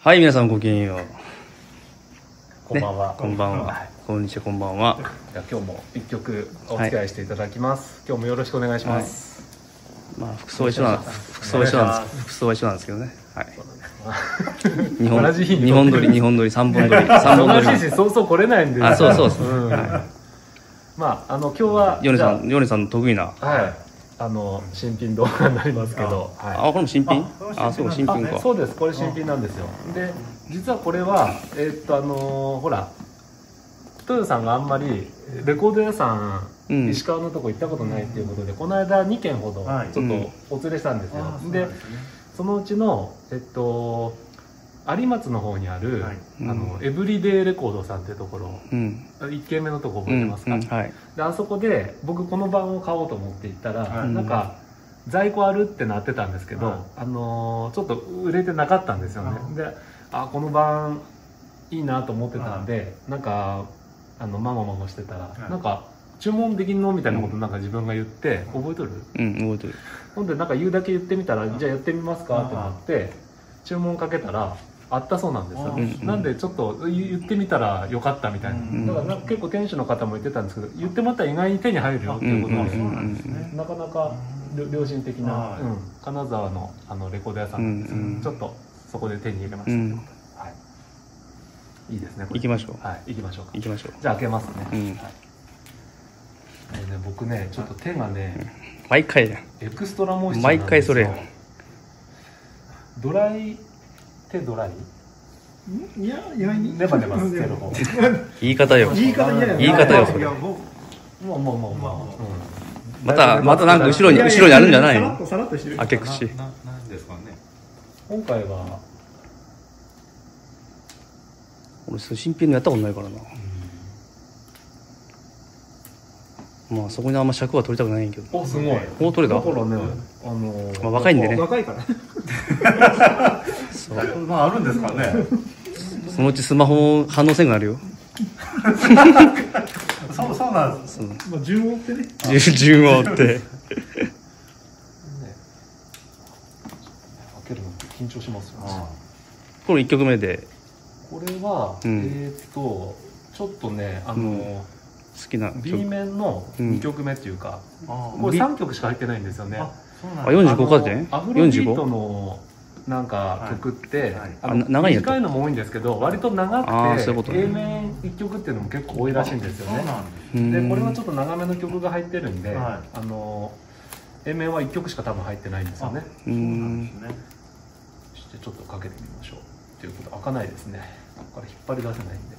はい、皆さんごきげんよう。こんばんは。こんばんは。こんにちは、こんばんは。じゃあ今日も一曲お付き合いしていただきます。今日もよろしくお願いします。まあ、服装は一緒なん服装は一緒なんです。服装は一緒なんですけどね。はい。日本同じ日に日本撮り、日本撮り、三本撮り、三本撮り。同じし、そうそう来れないんであ、そうそうそう。うんはまああの今日は。い。ヨネさじん、ヨネさんの得意な。はい。あの新品動画になりますけど。あ、はい。これも新品？あ、そう、新品か。あそうです。これ新品なんですよ。で、実はこれはえーっとあのーほら。豊さんがあんまりレコード屋さん、うん石川のとこ行ったことないっていうことで、この間2軒ほどはいちょっとお連れしたんですよ、あーそうんですねそのうちのえっと有松の方にある、はい。あのエブリデイレコードさんっていうところ。うん。1軒目のとこ覚うん。えてますか、うん。はい。であそこで僕この版を買おうと思って行ったら、はい。なんか在庫あるってなってたんですけど、はい。あのーちょっと売れてなかったんですよね、あであこの版いいなと思ってたんで、なんかあのママママしてたら、い。なんか注文できんの？みたいなことなんか自分が言って、覚えとる？うん、覚えてる。ほんでなんか言うだけ言ってみたらじゃあやってみますか？ってなって注文かけたらあったそうなんですよ、うんなんでちょっと言ってみたらよかったみたいな、うんだからなんか結構店主の方も言ってたんですけど言ってもらったら意外に手に入るよっていうことなんですねなかなか良心的な、はい。うん、金沢のあのレコード屋さんなんですよ、うんうん。ちょっとそこで手に入れました、うん。はい、いいですねこれ。行きましょう。はい。行きましょうか。行きましょう。じゃあ開けますね、うん。はい。えーね僕ねちょっと手がね、毎回やん。エクストラモイス毎回それや。ん。ドライ手ドライ？いや意外に。ネバネバつける方 言い方よ。言い方嫌や言い方よ。それいやもう。もうもうもうまあまた、またなんか後ろに、いやいや後ろにあるんじゃないの？さらっとさらっとしてる。開け口。ななんですかね。今回は俺、それ新品のやったことないからな。まあ、そこにあんま尺は取りたくないんやけど。おすごい。もう取れた？だからねあのーまあ若いんでね。若いから そう。まああるんですかね。そのうちスマホ反応せんくなるよ。そうそうなんです。そのまあ順を追ってね。順順を追って。ね。開けるのって緊張しますよね。これ1曲目で。これは、うん。えーっとちょっとねあのー、好きな B 曲。面のうん。2曲目っていうか、あこれ3曲しか入ってないんですよね。あそうなんあ、です45かで？あのアフロビート ?45? のなんか曲って、はい。長い短いのも多いんですけど割と長くてういうことね。A 面1曲っていうのも結構多いらしいんですよね。でこれはちょっと長めの曲が入ってるんで、はあの A 面は1曲しか多分入ってないんですよね。うそうなんですね。そしてちょっとかけてみましょうということ開かないですね。ここから引っ張り出せないんで。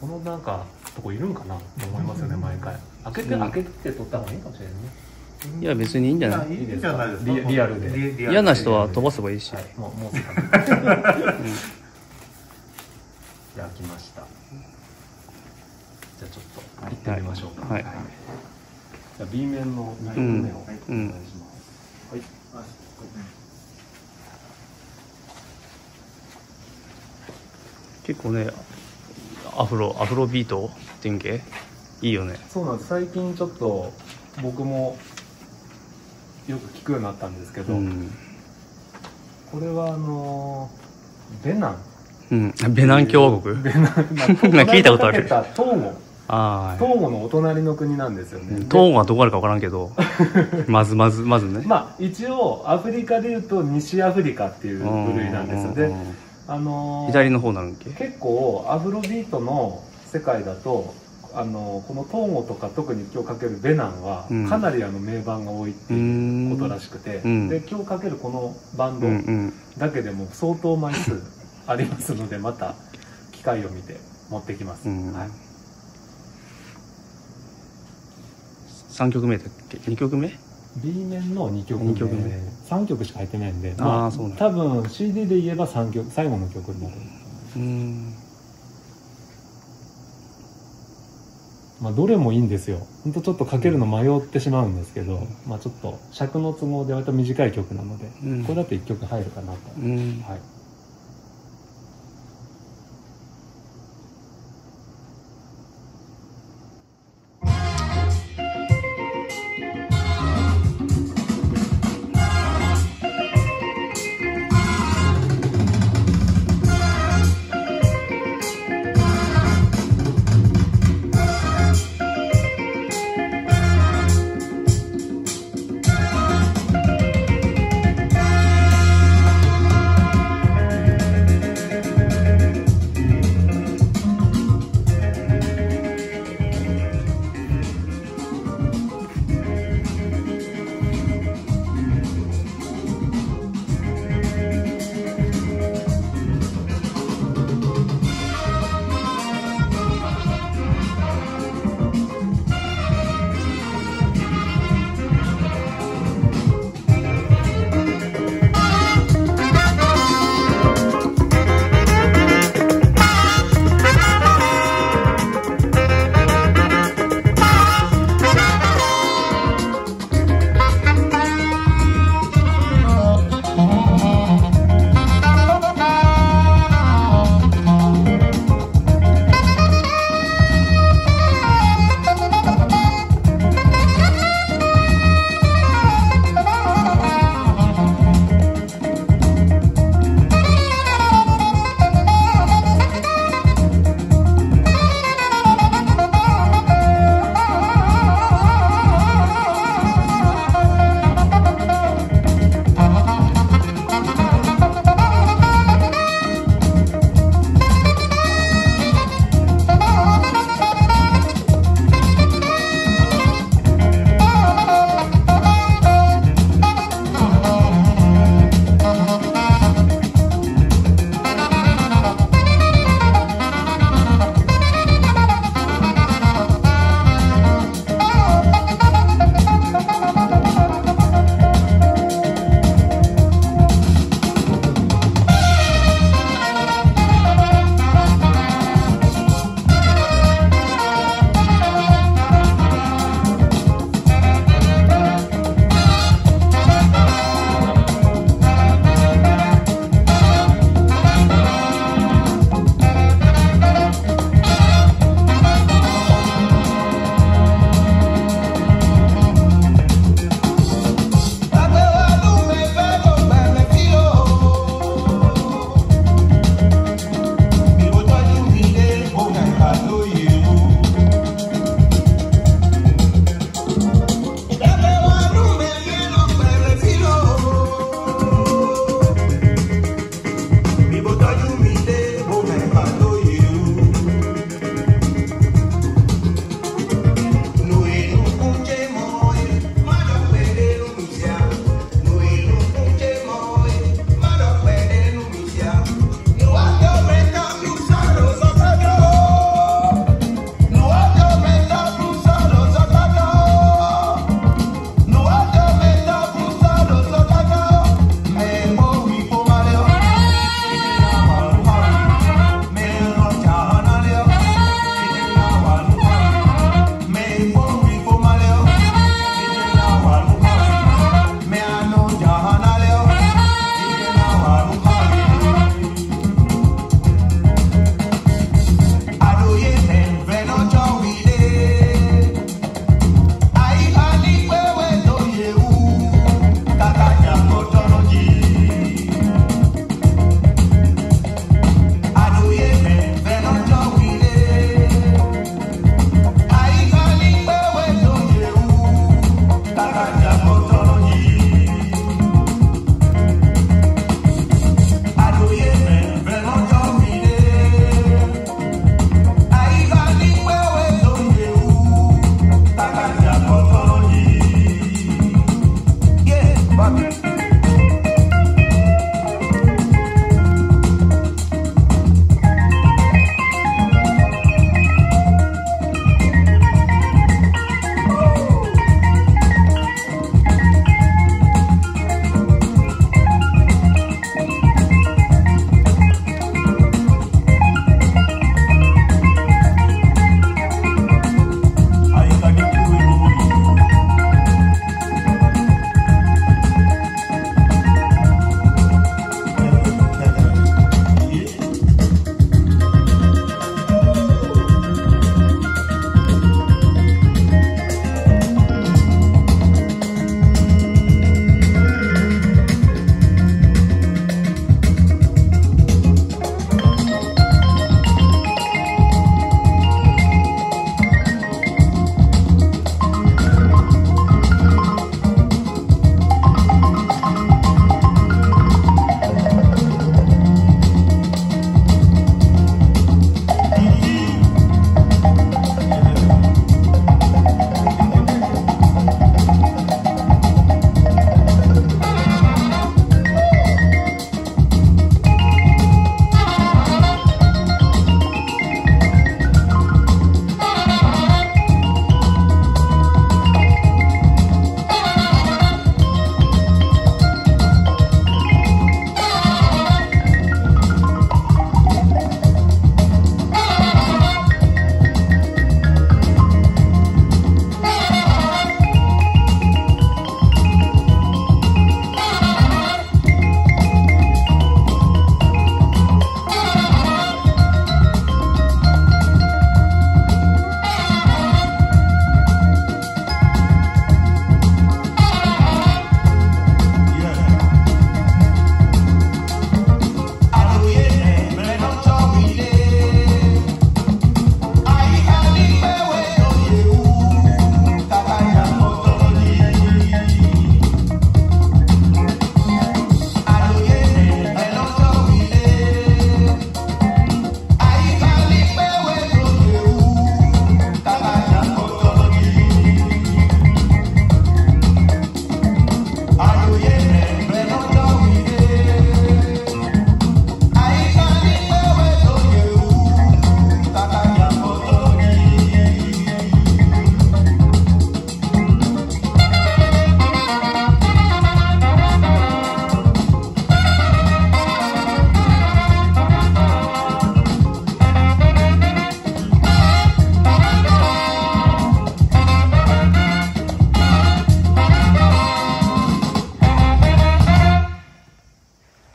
このなんかとこいるんかなと思いますよね毎回。開けてうん開けて撮った方がいいかもしれないねいや、別にいいんじゃない？いいんじゃないですかリリアルで嫌な人は飛ばせばいいし。はい、もう、もう きました。じゃあ、ちょっと、行ってみましょうか。はいじゃあ、B 面の2曲目をお願いしうんます。はい。結構ね、アフロ、アフロビートっていうんけいいよね。そうなんです。最近ちょっと、僕も。よく聞くようになったんですけど、うん。これは、あのー。ベナン。うん。ベナン共和国？ベナン。聞いたことあるトーゴ。ああ。トーゴのお隣の国なんですよね。トーンはどこあるか分からんけど、まずまず、まずね。まあ一応アフリカでいうと西アフリカっていう部類なんですよでうんあのー左の方なのっけ？結構アフロビートの世界だとあのーこのトーゴとか特に今日かけるベナンはうん。かなりあの名盤が多いっていうことらしくて、うん。で今日かけるこのバンうんドうん。だけでも相当枚数ありますのでまた機会を見て持ってきます、うん。はい、3曲目だっけ ?2 曲目？B 面の2曲目。二曲目。3曲しか入ってないんであーそうなんだ。多分 CD で言えば3曲最後の曲になる。うん。まあ、どれもいいんですよ。本当ちょっとかけるの迷ってしまうんですけど、まあ、ちょっと尺の都合で割と短い曲なので、うん。これだと1曲入るかなと、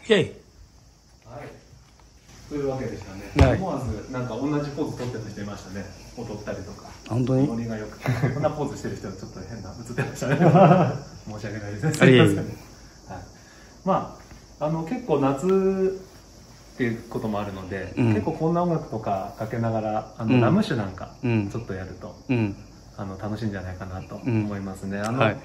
うん。はい。というわけでしたね、はい。思わずなんか同じポーズ撮ってる人いましたね。踊ったりとか。本当に？ノリがよくて。こんなポーズしてる人はちょっと変な映ってましたね。申し訳ないです。ねすいませんはい、まああの結構夏っていうこともあるので、うん。結構こんな音楽とかかけながらあの、うん。ラム酒なんかうん。ちょっとやると、うん。あの楽しいんじゃないかなとうん。思いますね、あのはい。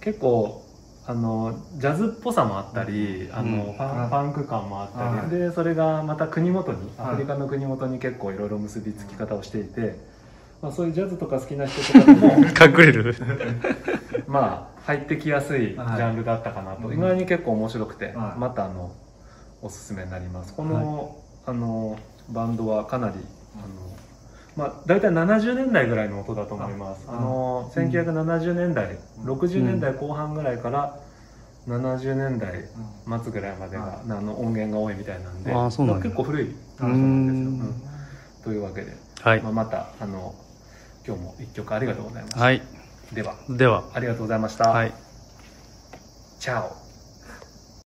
結構あのジャズっぽさもあったり、あのうん。ファンファンク感もあったり、はい。でそれがまた国ごとにはい。アフリカの国ごとに結構いろいろ結びつき方をしていて、まあ、そういうジャズとか好きな人とかでも 隠れる。まあ入ってきやすいジャンルだったかなと、はい意外に結構面白くて、はい。またあのおすすめになります。この,、あのバンドはかなりあのまあ、大体70年代ぐらいの音だと思います。ああの1970年代、うん。60年代後半ぐらいから70年代うん末ぐらいまでが、はあの音源が多いみたいなんであーそうなんだ。結構古いうん話なんですよ、うん。というわけで、はい。まあ、またあの今日も一曲ありがとうございました、はい。ではでは。ありがとうございました、はい。チャオ